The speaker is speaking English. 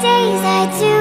days I do